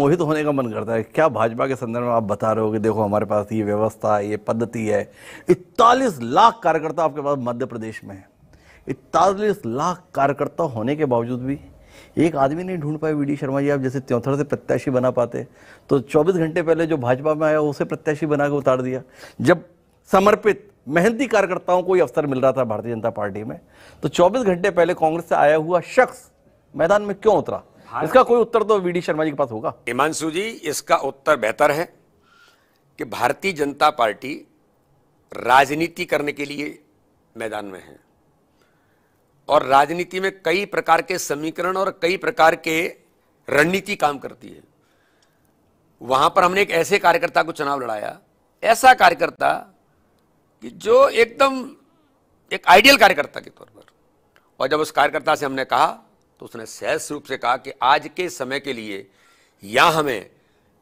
मोहित होने का मन करता है। क्या भाजपा के संदर्भ में आप बता रहे हो कि देखो हमारे पास ये व्यवस्था है ये पद्धति है। इकतालीस लाख कार्यकर्ता आपके पास मध्य प्रदेश में है। इकतालीस लाख कार्यकर्ता होने के बावजूद भी एक आदमी नहीं ढूंढ पाए वी शर्मा जी, आप जैसे त्योथर से प्रत्याशी बना पाते। तो 24 घंटे पहले जो भाजपा में आया, उसे प्रत्याशी बना के उतार दिया। जब समर्पित मेहनती कार्यकर्ताओं को अवसर मिल रहा था भारतीय जनता पार्टी में तो 24 घंटे पहले कांग्रेस से आया हुआ शख्स मैदान में क्यों उतरा? इसका कोई उत्तर तो वी डी शर्मा जी के पास होगा। हिमांशु जी इसका उत्तर बेहतर है कि भारतीय जनता पार्टी राजनीति करने के लिए मैदान में है। और राजनीति में कई प्रकार के समीकरण और कई प्रकार के रणनीति काम करती है। वहाँ पर हमने एक ऐसे कार्यकर्ता को चुनाव लड़ाया ऐसा कार्यकर्ता कि जो एकदम एक आइडियल कार्यकर्ता के तौर पर। और जब उस कार्यकर्ता से हमने कहा तो उसने सहज रूप से कहा कि आज के समय के लिए या हमें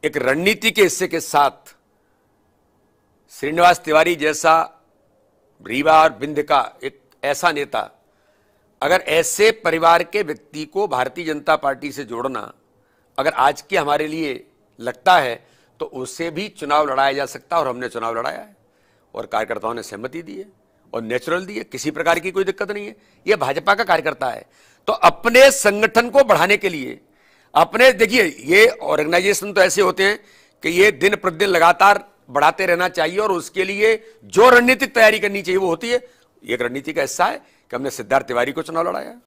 एक रणनीति के हिस्से के साथ श्रीनिवास तिवारी जैसा रीवा और बिंद का एक ऐसा नेता, अगर ऐसे परिवार के व्यक्ति को भारतीय जनता पार्टी से जोड़ना अगर आज के हमारे लिए लगता है तो उससे भी चुनाव लड़ाया जा सकता है और हमने चुनाव लड़ाया है। और कार्यकर्ताओं ने सहमति दी है और नेचुरल दी है, किसी प्रकार की कोई दिक्कत नहीं है। यह भाजपा का कार्यकर्ता है। तो अपने संगठन को बढ़ाने के लिए, अपने, देखिए, ये ऑर्गेनाइजेशन तो ऐसे होते हैं कि ये दिन प्रतिदिन लगातार बढ़ाते रहना चाहिए और उसके लिए जो रणनीतिक तैयारी करनी चाहिए वो होती है। एक रणनीति का हिस्सा है कि हमने सिद्धार्थ तिवारी को चुनाव लड़ाया।